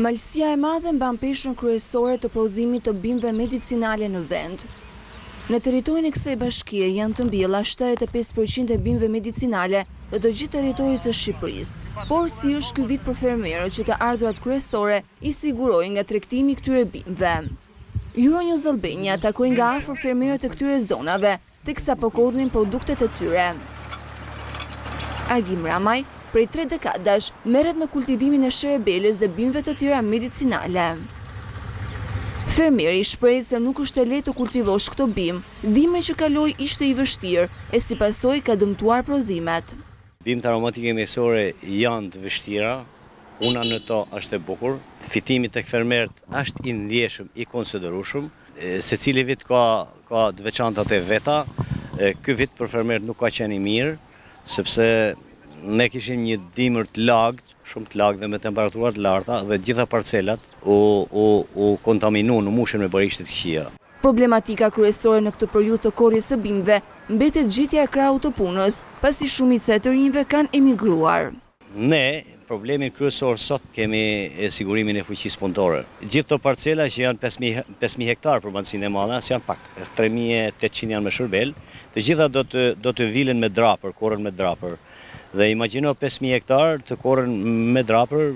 Malësia e Madhe mban peshën kryesore të prodhimit të bimëve medicinale në vend. Në territorin e kësaj bashkie janë të mbjella shtatëdhjetë e pesë për qind e bimëve medicinale të të gjithë territorit të Shqipërisë. Por, si është ky vit për fermerët që të ardhurat kryesore i sigurojnë nga tregtimi i këtyre bimëve? Euronews Albania takoi nga afër fermerët e këtyre zonave teksa po korrnin produktet e tyre. Agim Ramaj, prej tre dekadash, merret me kultivimin e sherebelës dhe bimëve të tjera medicinale. Fermeri shprehet se nuk është e lehtë të kultivosh këto bimë, dimri që kaloi ishte i vështirë e si pasojë ka dëmtuar prodhimet. Bimët aromatike mjekësore janë të vështira, puna në to është e bukur, fitimi tek fermerët është i ndjeshëm, i konsiderueshëm. Secili vit ka ka të veçantat e veta. Ky vit për fermerët nuk ka qenë i mirë, sepse ne kishim një dimër të lagtë, shumë të lagtë dhe me temperatura të larta dhe të gjitha parcelat u u u kontaminuan, u mushën me barishte të këqija. Problematika kryesore në këtë periudhë të korrjes së bimëve mbetet gjetja e krahut të punës, pasi shumica e të rinjve kanë emigruar. Ne problemin kryesor sot kemi sigurimin e fuqisë punëtore. Gjithë këto parcela që janë pesë mijë pesë mijë hektarë për Malësinë e Madhe, as janë pak, tre mijë e tetëqind janë me sherbel, të gjitha do të do të vilen me drapër, korren me drapër. Dhe imagjino pesë mijë hektarë të korren me drapër,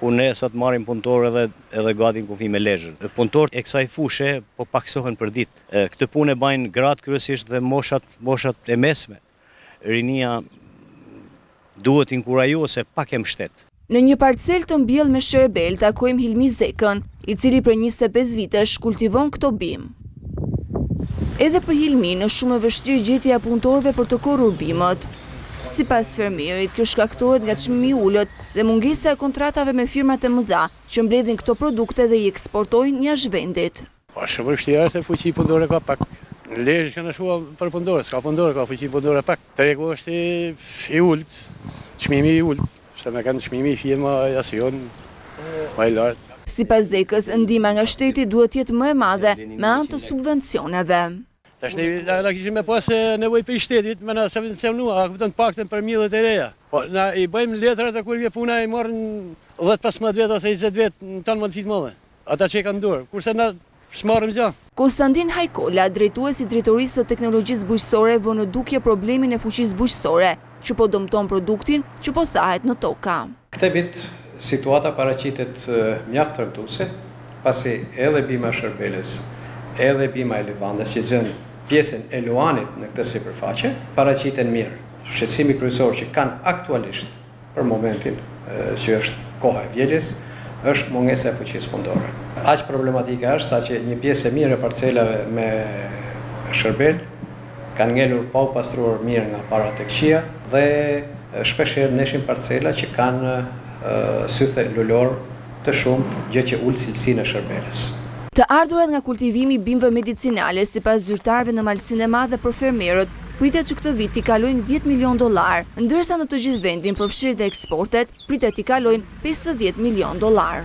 ku ne sot marrim punëtorë edhe edhe gati në kufi me Lezhë. Punëtorët e kësaj fushe po pakësohen përditë. Këtë punë e bajnë gratë kryesisht dhe moshat moshat e mesme. Rinia duhet inkurajue ose pak mbështet. Në një parcelë të mbjellë me sherebelë takojmë Hilmi Zekën, i cili prej njëzet e pesë vitesh kultivon këto bimë. Edhe për Hilmin është shumë e vështirë gjetja e punëtorëve për të korrur bimët. Sipas fermerit, kjo shkaktohet nga çmimi i ulët dhe mungesa e kontratave me firmat e mëdha që mbledhin këto produkte dhe i eksportojnë jashtë vendit. Po shumë e vështira është se fuqi punëtore ka pak. Lezhë kanë shua për punëtore, s'ka punëtore, ka fuqi punëtore pak. Tregu është i i ulët, çmimi i ulët, se me kanë çmimi i firma asaj ane ma i lartë. Sipas Zekës, ndihma nga shteti duhet të jetë më e madhe me anë të subvencioneve. Tash ne na na kishim me pas nevojë prej shtetit me na subvencionu, a kupton të paktën për mbjelljet e reja. Po na i bëjmë letrat e kur vjen puna i marrin 10 pesëmbëdhjetë vetë ose njëzet vetë në tanë Malësi të Madhe. Ata që i kanë në dorë, kurse na s'marrim gjë. Konstantin Hajkola, drejtues i Drejtorisë së Teknologjisë Bujqësore vë në dukje problemin e fuqisë bujqësore. Që po dëmton produktin që po thahet në toka. Këtë vit situata paraqitet mjaft premtuese, pasi edhe bima e sherbelës, edhe bima e livandës që zënë pjesën e luanit në këtë sipërfaqe, paraqiten mirë. Shqetësimi kryesor që kanë aktualisht për momentin që është koha e vjeljes, është mungesa e fuqisë punëtore. Aq problematike është saqë një pjesë e mirë e parcelave me sherbelë Kanë ngelur pa u pastruar mirë nga barërat e këqija dhe shpesh herë ndeshim parcela që kanë sythe lulorë të shumtë, gjë që ul cilësinë e sherbelës. Të ardhurat nga kultivimi i bimëve medicinale, sipas zyrtarëve në Malësinë e Madhe për fermerët, pritet që këtë vit t'i kalojnë dhjetë milionë dollarë, ndërsa në të gjithë vendin, përfshirë dhe eksportet, pritet t'i kalojnë pesëdhjetë milionë dollarë.